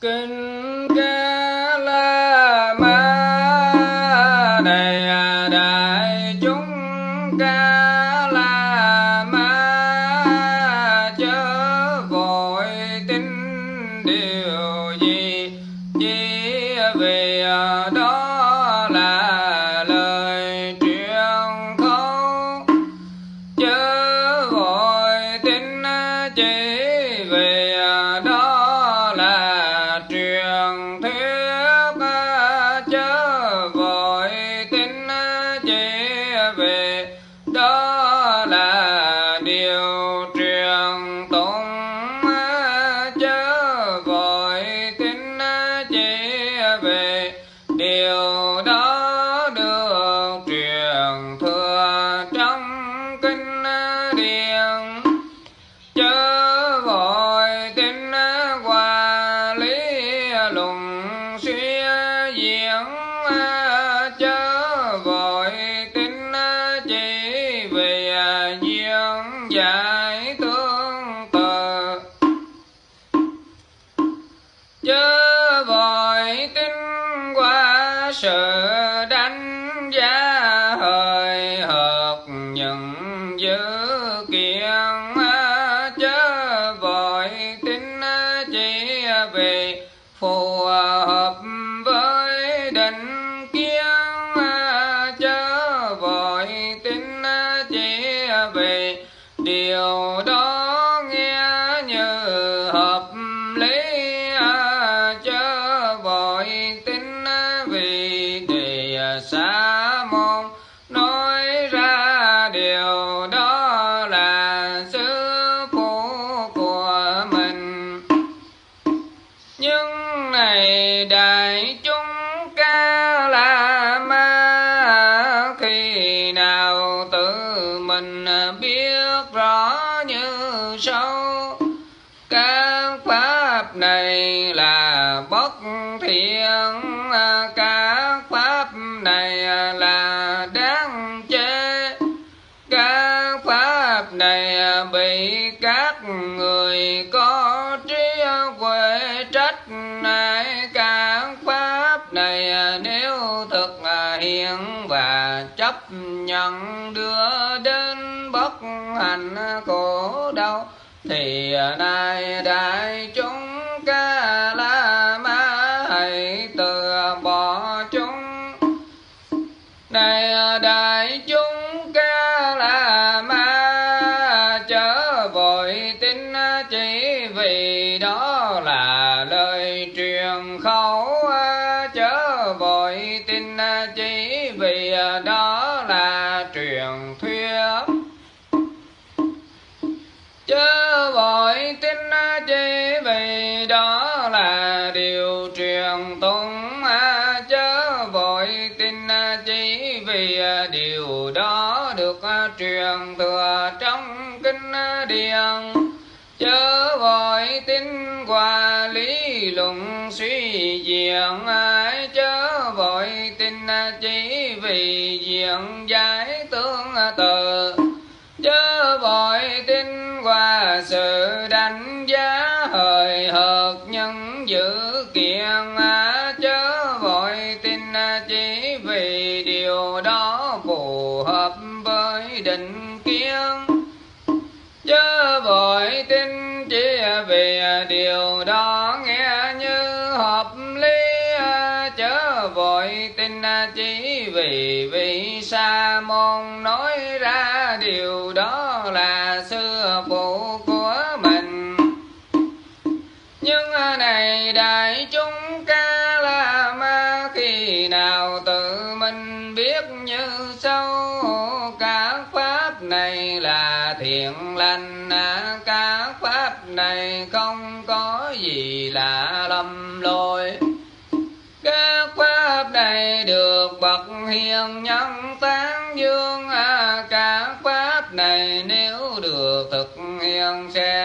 kinh ca la ma này đại, chúng ca la ma chớ vội tin điều gì. Chỉ vì đó là lời truyền khẩu chớ vội tin chỉ chớ vội tin qua sự đánh giá hời hợt những dữ kiện. Chớ vội tin chỉ vì phù hợp với định điều đó là sư phụ của mình. Nhưng này đại chúng ca la ma, khi nào tự mình biết rõ như sau các pháp này là bất thiện. Bị các người có trí huệ trách này các pháp này, nếu thực hiện và chấp nhận đưa đến bất hạnh khổ đau, thì nay đại chúng ca la ma hãy từ bỏ chúng. Này đại chúng lời khẩu à, chớ vội tin à, chỉ vì à, đó là truyền thuyết. Chớ vội tin chỉ vì đó là điều truyền tụng chớ vội tin chỉ vì điều đó được truyền thừa trong kinh điển luận suy diễn chớ vội tin chỉ vì diện giải tương tự. Chớ vội tin qua sự đánh giá hời hợt nhân dữ kiện chớ vội tin chỉ vì điều đó phù hợp với định kiến. Chớ vội tin chỉ vì điều đó nghe môn nói ra điều đó là sư phụ của mình. Nhưng này đại chúng ca la ma khi nào tự mình biết như sau? Các pháp này là thiện lành à, các pháp này không có gì là lầm lỗi các pháp này được bậc hiền nhân này nếu được thực hiện sẽ